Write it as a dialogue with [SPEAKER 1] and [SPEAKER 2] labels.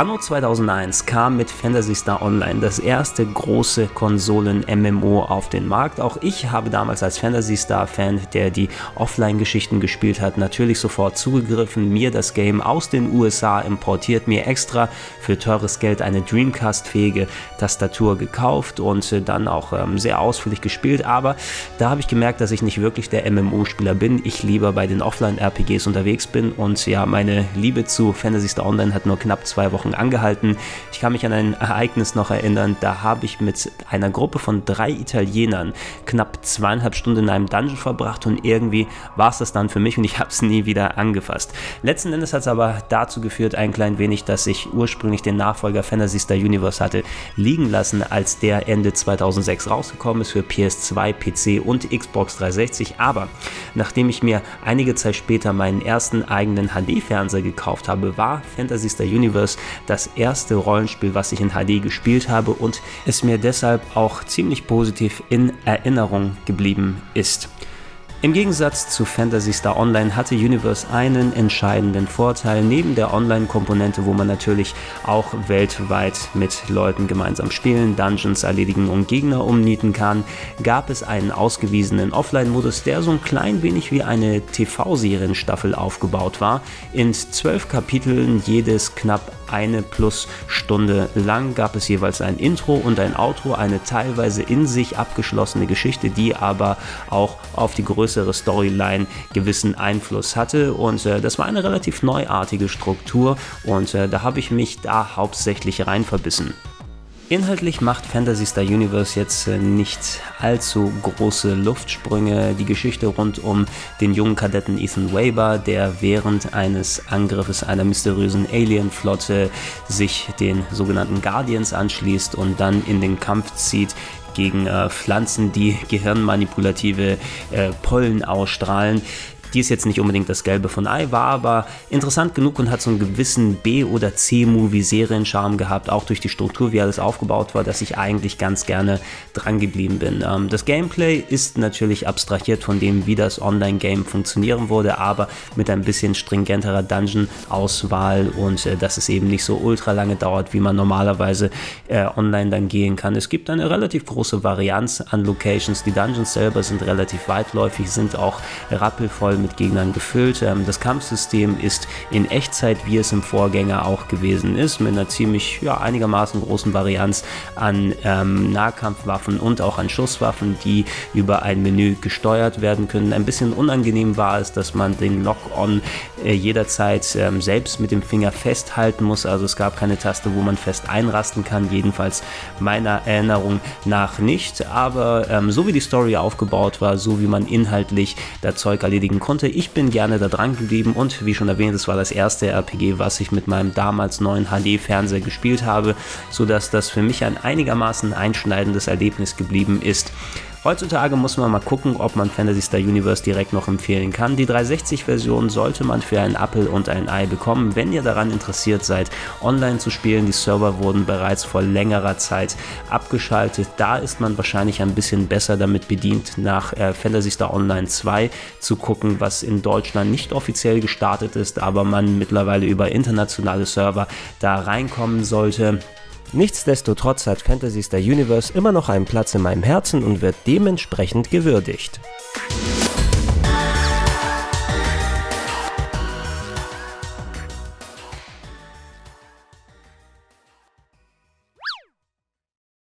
[SPEAKER 1] Anno 2001 kam mit Fantasy Star Online das erste große Konsolen-MMO auf den Markt. Auch ich habe damals als Fantasy Star-Fan, der die Offline-Geschichten gespielt hat, natürlich sofort zugegriffen, mir das Game aus den USA importiert, mir extra für teures Geld eine Dreamcast-fähige Tastatur gekauft und äh, dann auch ähm, sehr ausführlich gespielt. Aber da habe ich gemerkt, dass ich nicht wirklich der MMO-Spieler bin. Ich lieber bei den Offline-RPGs unterwegs bin und ja, meine Liebe zu Fantasy Star Online hat nur knapp zwei Wochen Wochen angehalten. Ich kann mich an ein Ereignis noch erinnern, da habe ich mit einer Gruppe von drei Italienern knapp zweieinhalb Stunden in einem Dungeon verbracht und irgendwie war es das dann für mich und ich habe es nie wieder angefasst. Letzten Endes hat es aber dazu geführt, ein klein wenig, dass ich ursprünglich den Nachfolger Fantasy Star Universe hatte liegen lassen, als der Ende 2006 rausgekommen ist für PS2, PC und Xbox 360. Aber nachdem ich mir einige Zeit später meinen ersten eigenen HD-Fernseher gekauft habe, war Fantasy Star Universe das erste Rollenspiel, was ich in HD gespielt habe und es mir deshalb auch ziemlich positiv in Erinnerung geblieben ist. Im Gegensatz zu Fantasy Star Online hatte Universe einen entscheidenden Vorteil. Neben der Online-Komponente, wo man natürlich auch weltweit mit Leuten gemeinsam spielen, Dungeons erledigen und Gegner umnieten kann, gab es einen ausgewiesenen Offline-Modus, der so ein klein wenig wie eine TV-Serienstaffel aufgebaut war. In zwölf Kapiteln, jedes knapp eine plus Stunde lang, gab es jeweils ein Intro und ein Outro, eine teilweise in sich abgeschlossene Geschichte, die aber auch auf die größte größere Storyline gewissen Einfluss hatte und äh, das war eine relativ neuartige Struktur und äh, da habe ich mich da hauptsächlich rein verbissen. Inhaltlich macht Fantasy Star Universe jetzt äh, nicht allzu große Luftsprünge. Die Geschichte rund um den jungen Kadetten Ethan Weber, der während eines Angriffes einer mysteriösen Alien-Flotte sich den sogenannten Guardians anschließt und dann in den Kampf zieht gegen äh, Pflanzen, die gehirnmanipulative äh, Pollen ausstrahlen. Die ist jetzt nicht unbedingt das Gelbe von Ei, war aber interessant genug und hat so einen gewissen B- oder C-Movie-Serien-Charme gehabt, auch durch die Struktur, wie alles aufgebaut war, dass ich eigentlich ganz gerne dran geblieben bin. Ähm, das Gameplay ist natürlich abstrahiert von dem, wie das Online-Game funktionieren würde, aber mit ein bisschen stringenterer Dungeon-Auswahl und äh, dass es eben nicht so ultra lange dauert, wie man normalerweise äh, online dann gehen kann. Es gibt eine relativ große Varianz an Locations. Die Dungeons selber sind relativ weitläufig, sind auch rappelvoll mit Gegnern gefüllt. Ähm, das Kampfsystem ist in Echtzeit, wie es im Vorgänger auch gewesen ist, mit einer ziemlich ja, einigermaßen großen Varianz an ähm, Nahkampfwaffen und auch an Schusswaffen, die über ein Menü gesteuert werden können. Ein bisschen unangenehm war es, dass man den Lock-on äh, jederzeit ähm, selbst mit dem Finger festhalten muss. Also es gab keine Taste, wo man fest einrasten kann, jedenfalls meiner Erinnerung nach nicht. Aber ähm, so wie die Story aufgebaut war, so wie man inhaltlich das Zeug erledigen konnte, konnte. Ich bin gerne da dran geblieben und wie schon erwähnt, es war das erste RPG, was ich mit meinem damals neuen HD-Fernseher gespielt habe, sodass das für mich ein einigermaßen einschneidendes Erlebnis geblieben ist. Heutzutage muss man mal gucken, ob man Fantasy Star Universe direkt noch empfehlen kann. Die 360-Version sollte man für ein Apple und ein Ei bekommen, wenn ihr daran interessiert seid, online zu spielen. Die Server wurden bereits vor längerer Zeit abgeschaltet. Da ist man wahrscheinlich ein bisschen besser damit bedient, nach äh, Fantasy Star Online 2 zu gucken, was in Deutschland nicht offiziell gestartet ist, aber man mittlerweile über internationale Server da reinkommen sollte. Nichtsdestotrotz hat Fantasy Star Universe immer noch einen Platz in meinem Herzen und wird dementsprechend gewürdigt.